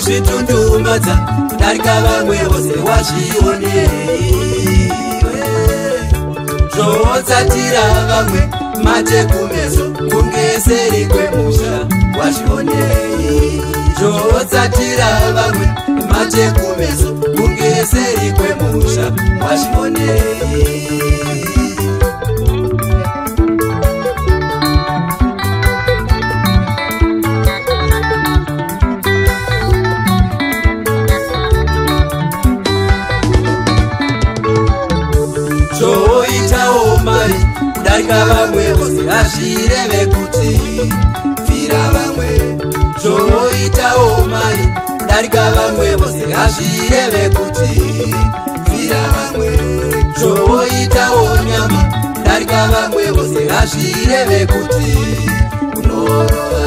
zvitundumbadza kudarika vamwe vose wazvionei zvootsatira vamwe mate kumeso kunge seri kwemusha wazvionei zvootsatira vamwe mate kumeso kunge seri kwemusha wazvionei tireve kuti fira vamwe zvoitawo mari darika vamwe vose ngazvireve kuti fira vamwe zvoitawo nyama darika vamwe vose ngazvireve kuti unorova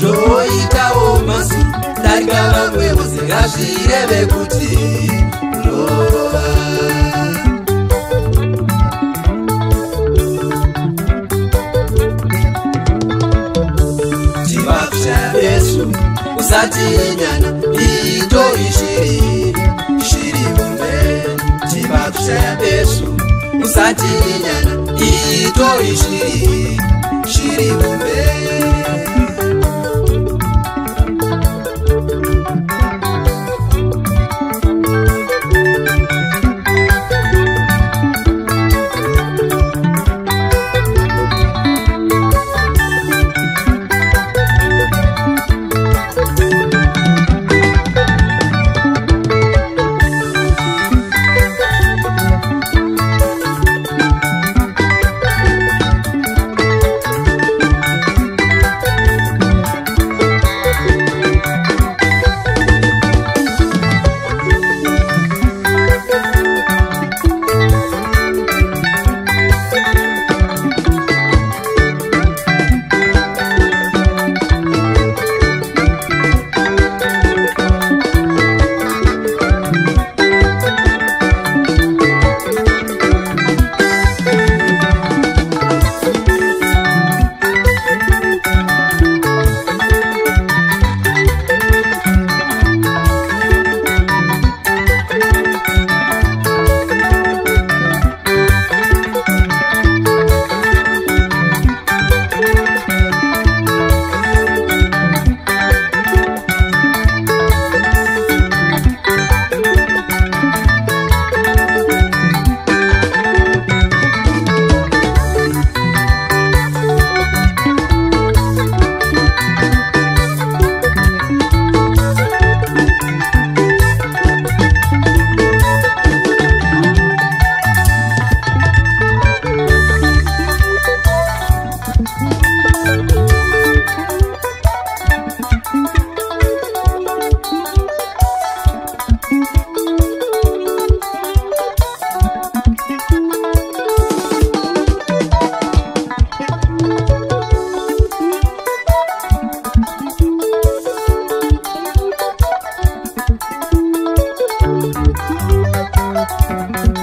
zvoitawo masu darika vamwe vose ngazvireve kuti unorova tisati nyana itoi shiri shiri umve chibatusaya besu usati nyana itoi shiri shiri umve thank you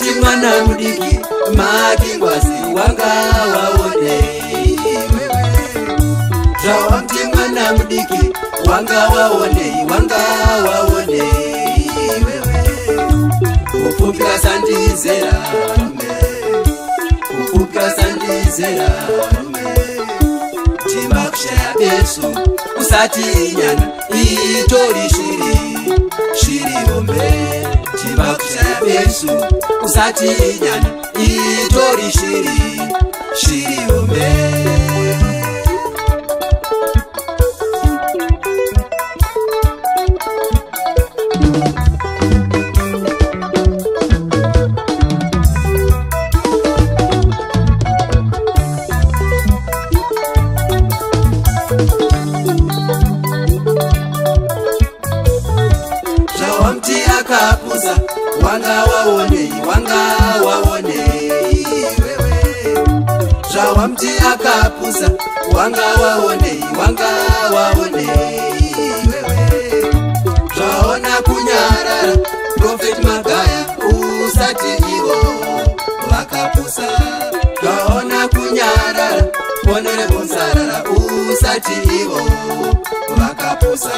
kuti mwana mudiki makingwazi wanga waonei zvawa kuti mwana mudiki wanga waonei wanga waonei kupupwa sandizera kupupwa sandizera timba kushaya besu usati nyana itori shiri shiri ombe besu usati nyana itori shiri shiri ume up kuza wanga waonei wanga waonei zvawamuti akapuza wanga waonei wanga waonei zvaona kunyarara profet magaya usati ivo vakapuza zvaona kunyarara ponerebozarara usati ivo vakapuza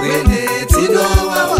wene dzinowawa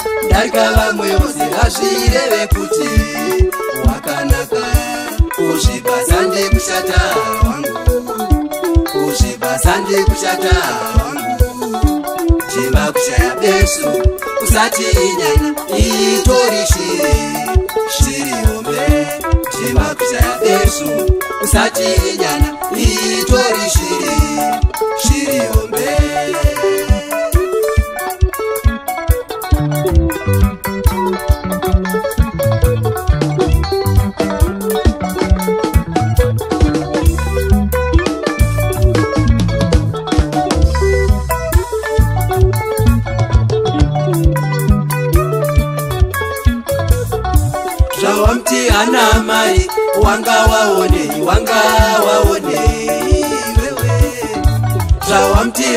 daika vamwe vose vazvireve kuti wakanaka kuzvibasa ndekushata wangu kuzvibasa ndekushata wangu jeva kushaya besu usati inyana itori shiri shiri hombe jeva kushaya besu usati inyana itori shiri shiri hombe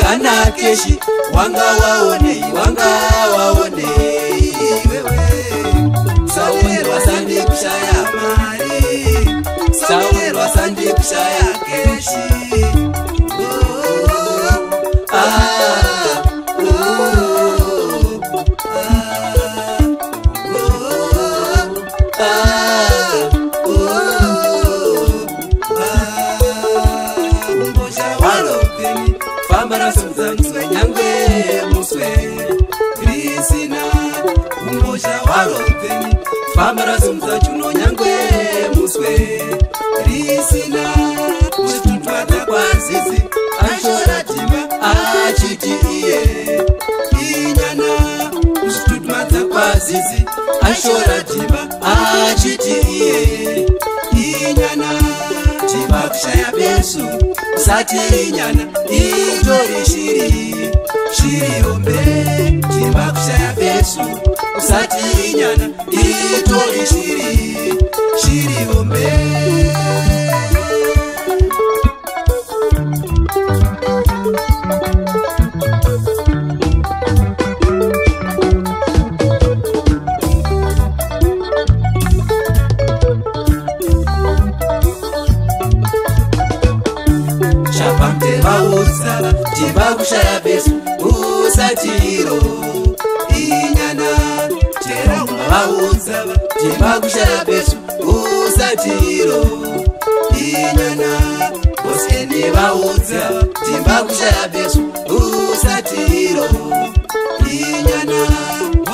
hana keshi wanga waonei wanga waonei zvaro famba rasimudza chuno nyangwe muswe risina kutitwata kwazizi ashora tima achiti iye inyana kutitwata kwazizi ashora tima achiti iye inyana tima kushaya besu usati inyana itori shiri shiri yombe tima kushaya besu sati inyana itori shiri shiri hombe chapamte vauzala tiva kushaya besu usatiro kuchekera umavaunza tima kushaya pesu usatiro inyana osini vaunza tima kushaya pesu usatiro inyana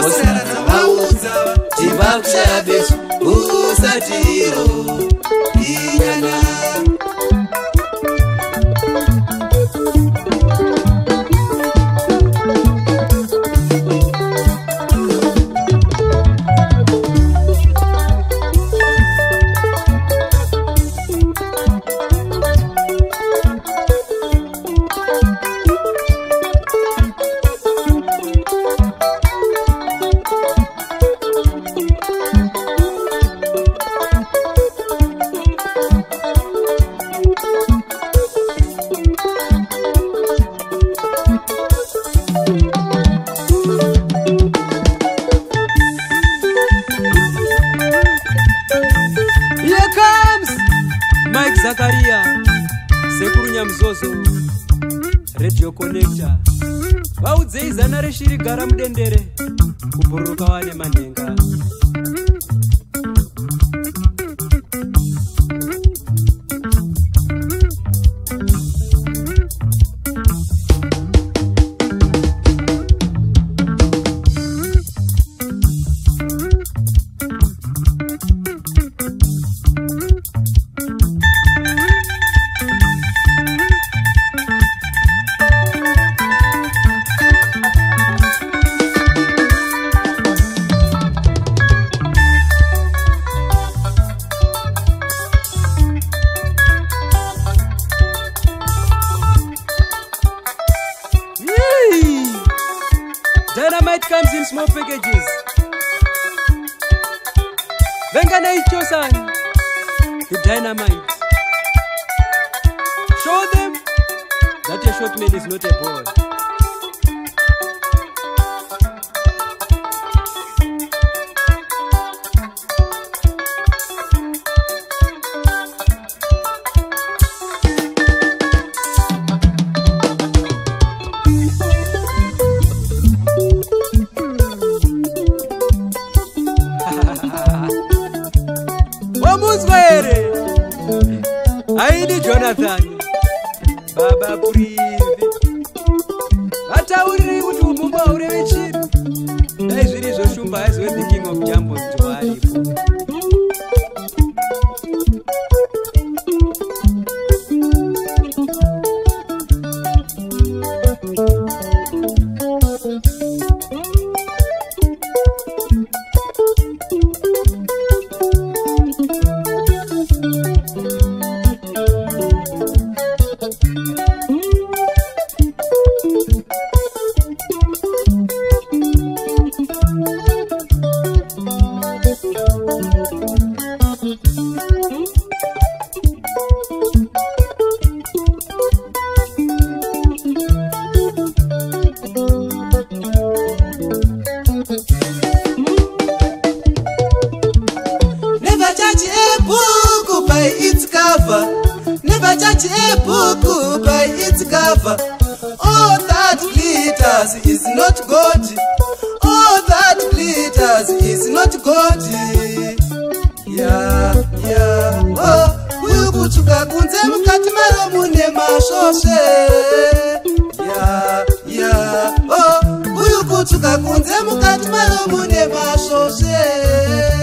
osaranavaunza tima kushaya pesu usatiro vaudzei zana reshiri gara mudendere kubhururuka wane manhenga you dynamite show them that a short man is not a boy Ha ha ha ha kuzwa here aini jonathani baba purivi vataurirei kuti umbumba hurevechinu dai zviri zvoshumba haizondiki ose oh, uyu kutsuka kunze mukati maromune masose yeah, yeah. oh,